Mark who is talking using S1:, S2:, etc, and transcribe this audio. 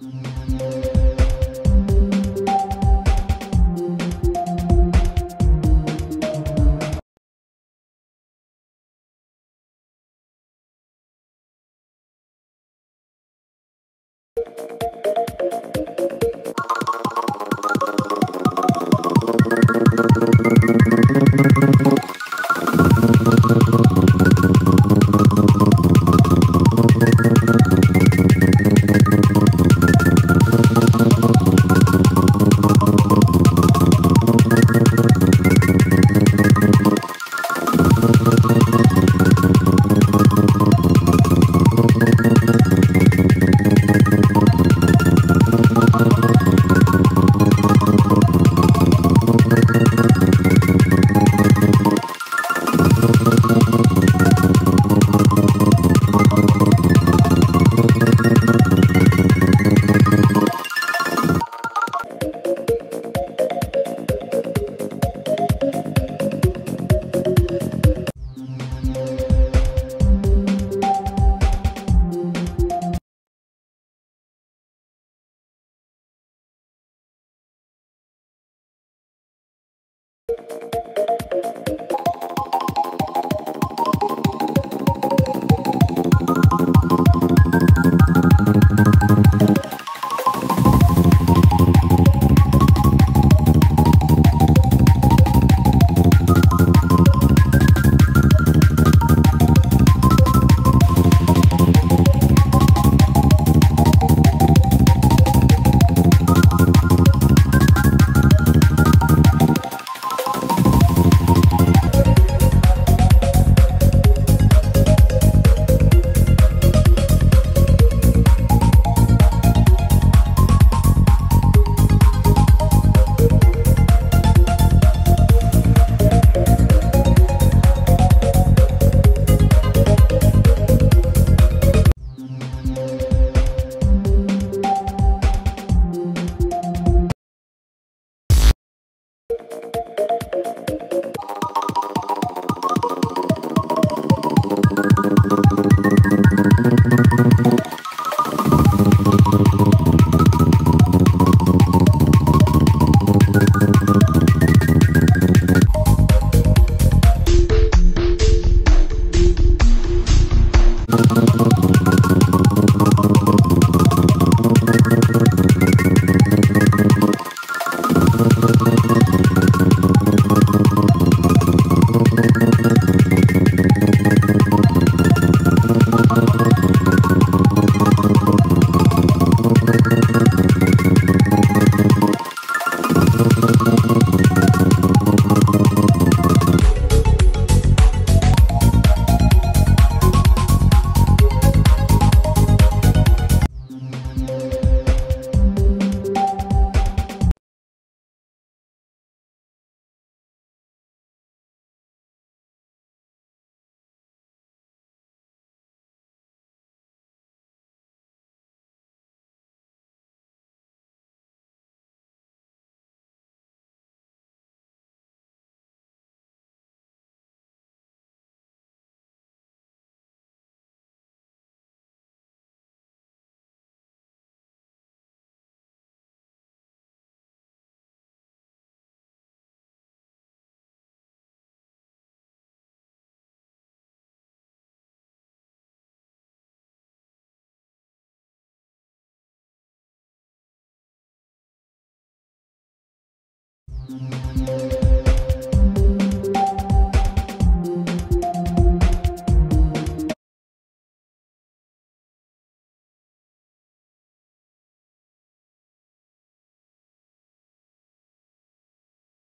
S1: Thank you.
S2: Thank
S3: Thank
S1: you.